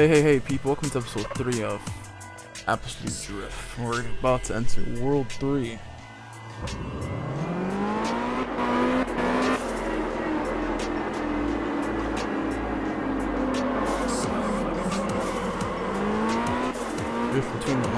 Hey, hey, hey, people, welcome to episode 3 of Absolute Drift. We're about to enter World 3. Drift between the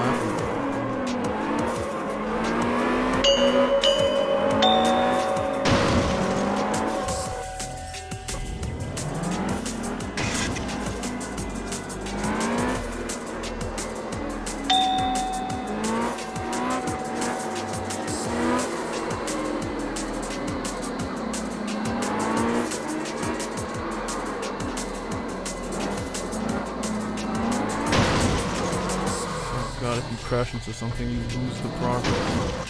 something, you lose the progress.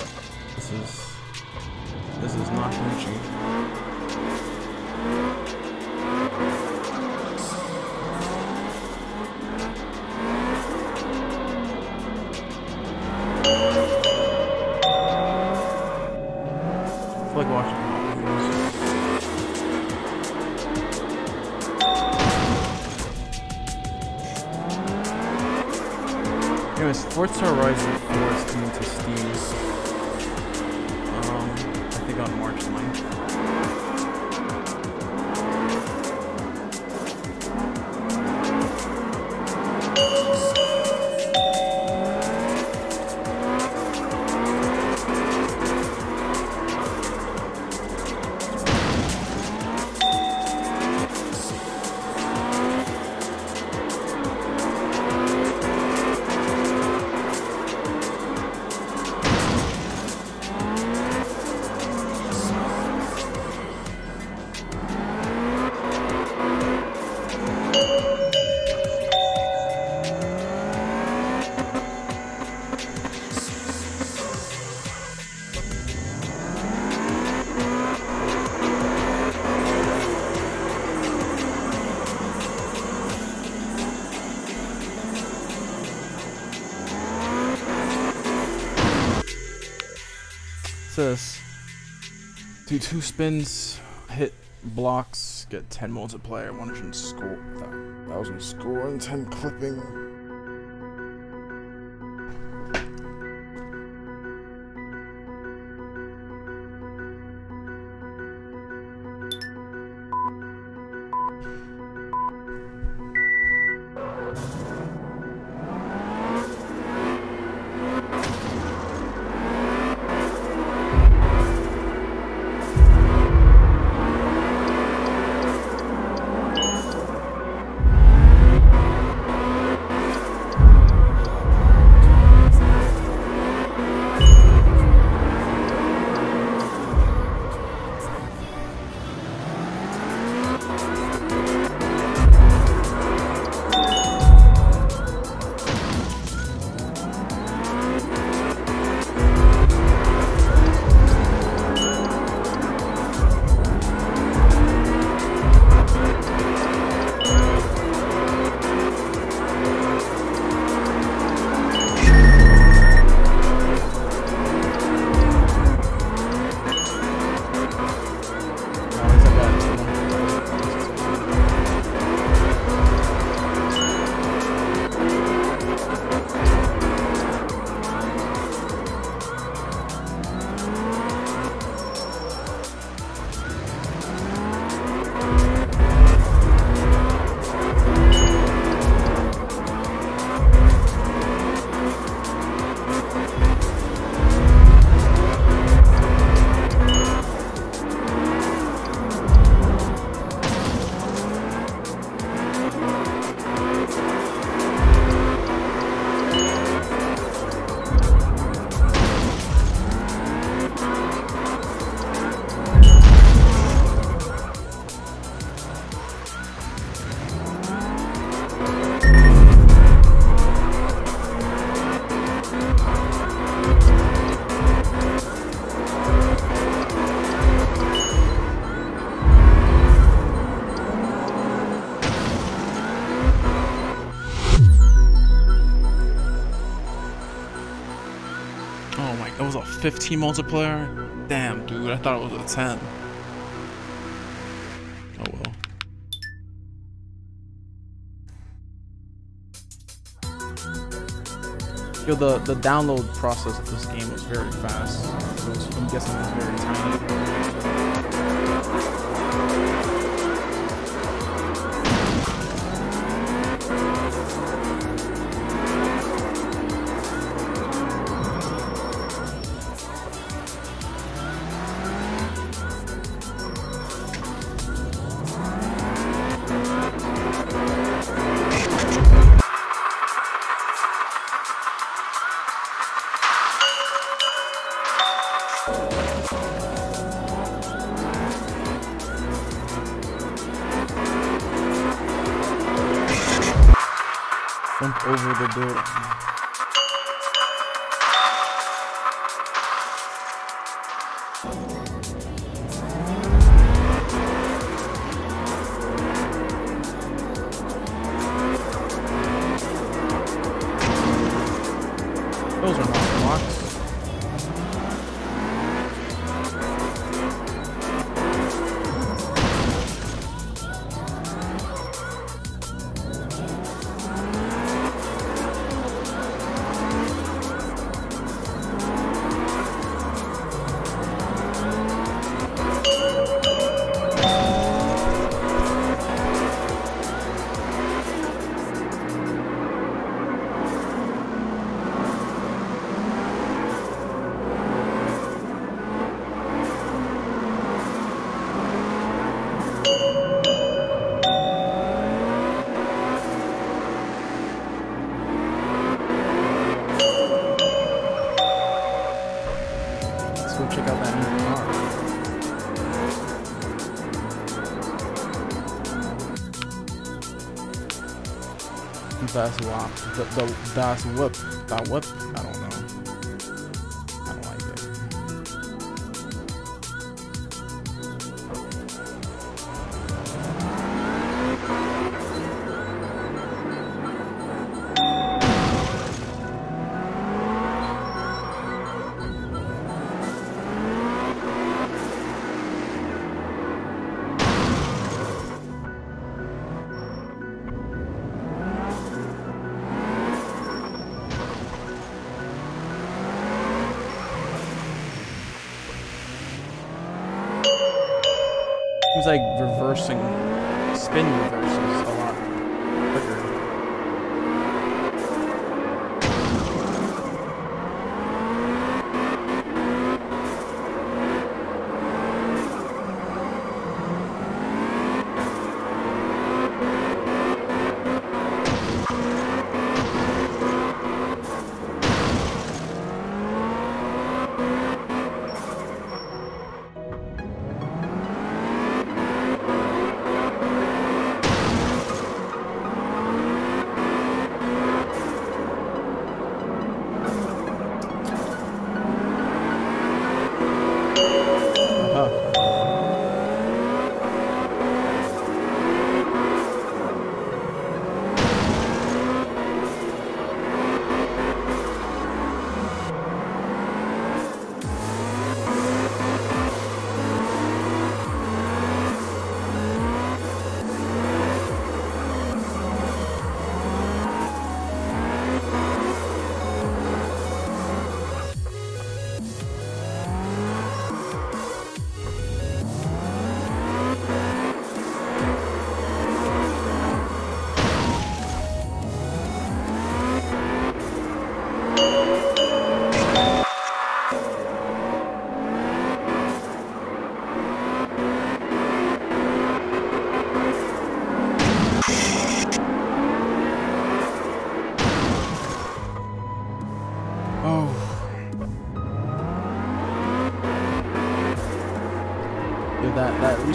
Forza Horizon 4 is coming to Steam. Um, I think on March 9th. Says do two spins, hit blocks, get 10 multiplier, 100 score, 1000 score, and 10 clipping. 15 multiplier? Damn, dude, I thought it was a 10. Oh well. Yo, the, the download process of this game was very fast. So I'm guessing it's very tiny. dura. Mano. The, the Das Whip. That Whip? Reversing, spin reverses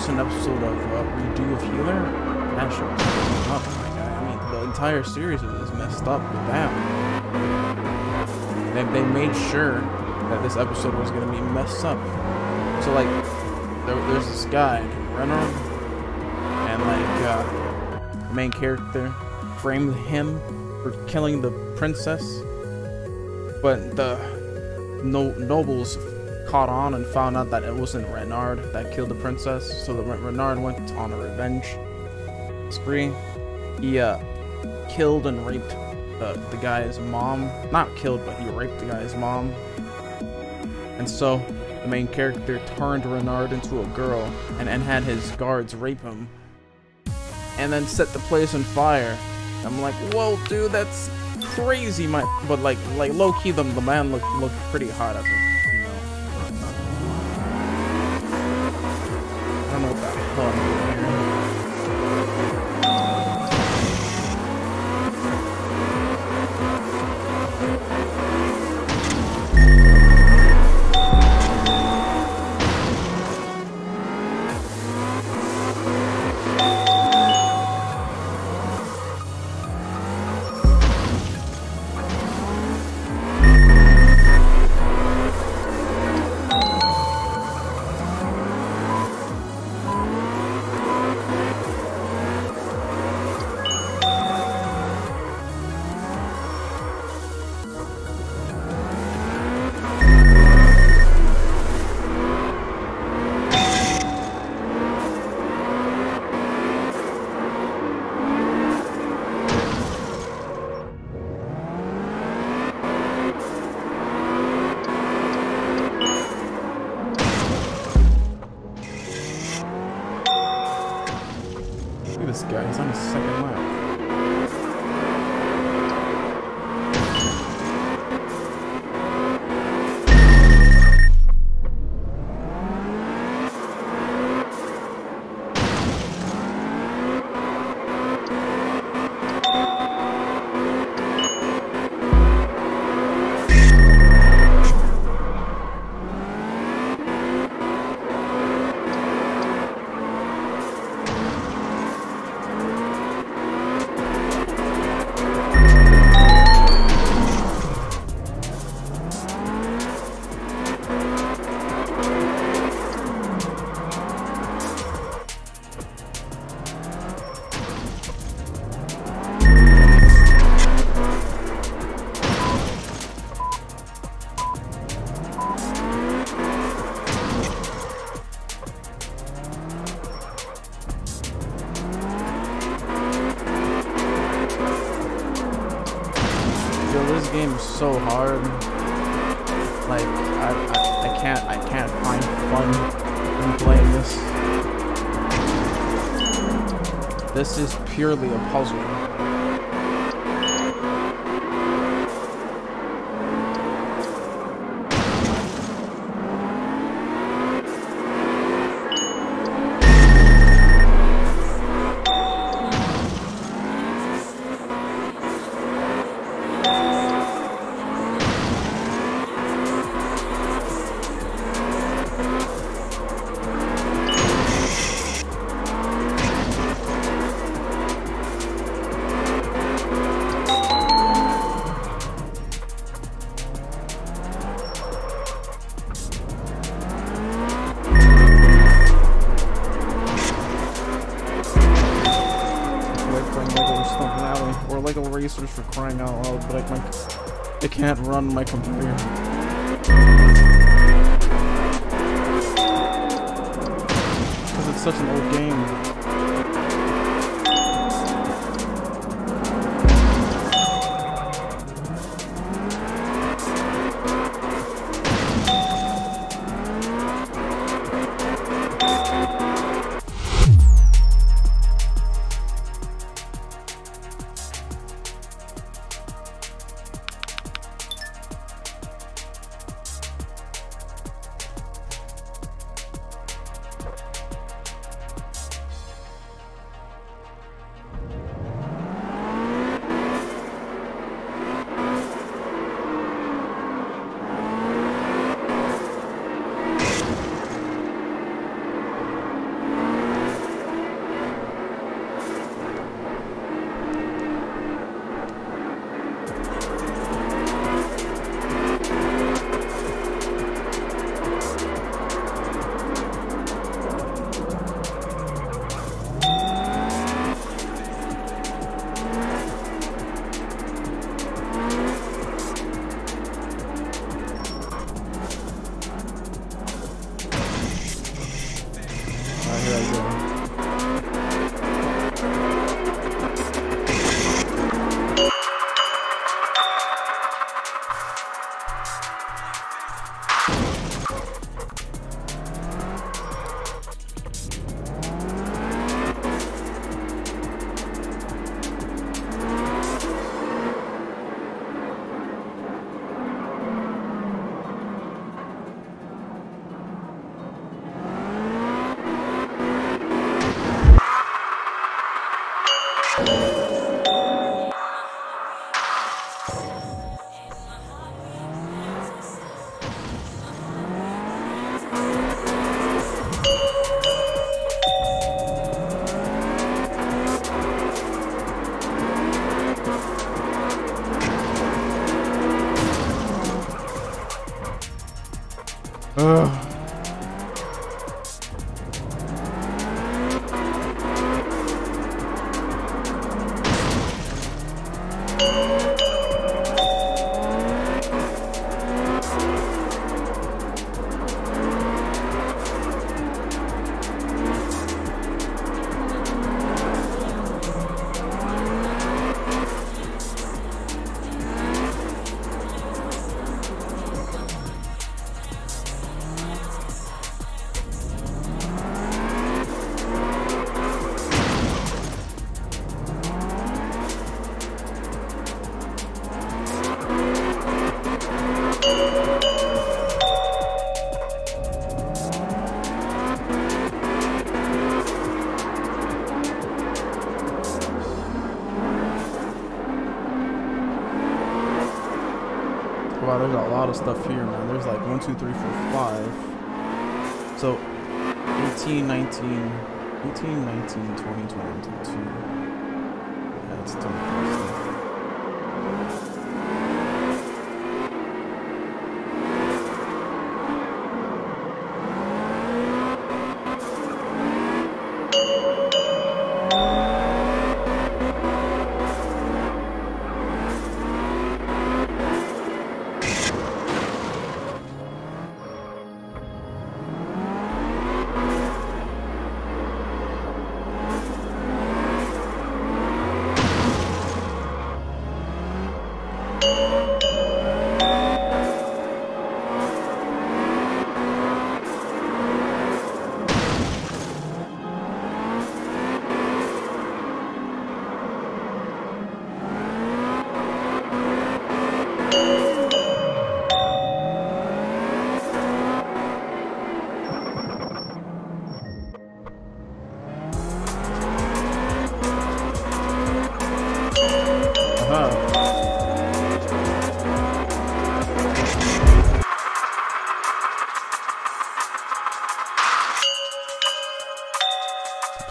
recent episode of uh, Redo of Healer, that show was fucking up, my guy. I mean, the entire series is messed up with that. They, they made sure that this episode was gonna be messed up. So, like, there, there's this guy, Renner, and, like, uh, main character framed him for killing the princess but the no- nobles caught on and found out that it wasn't Renard that killed the princess. So the Renard went on a revenge spree. He uh, killed and raped the, the guy's mom. Not killed, but he raped the guy's mom. And so the main character turned Renard into a girl and, and had his guards rape him. And then set the place on fire. I'm like, whoa, dude, that's crazy. My, but like, like low key, the, the man looked looked pretty hot I Guy. He's on his second lap. Hard. Like, I, I, I can't, I can't find fun in playing this. This is purely a puzzle. My, I can't run my computer. Because it's such an old game. There's a lot of stuff here, man. There's like one, two, three, four, five. So 18, 19, 18, 19, 20, 21, 22. Yeah, that's 10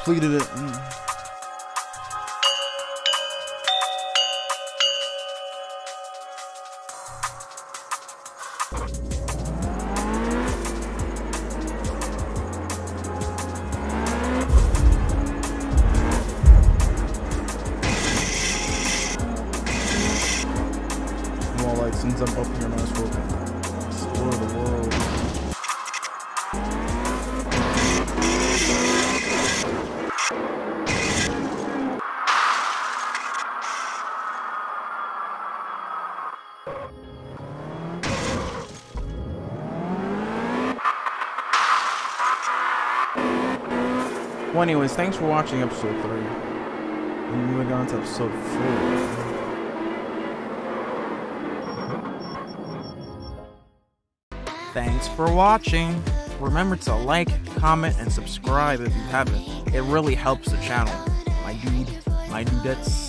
completed it. Mm. Well, anyways, thanks for watching episode 3. And moving on to episode 4. Thanks for watching. Remember to like, comment, and subscribe if you haven't. It really helps the channel. My dude, my dudettes.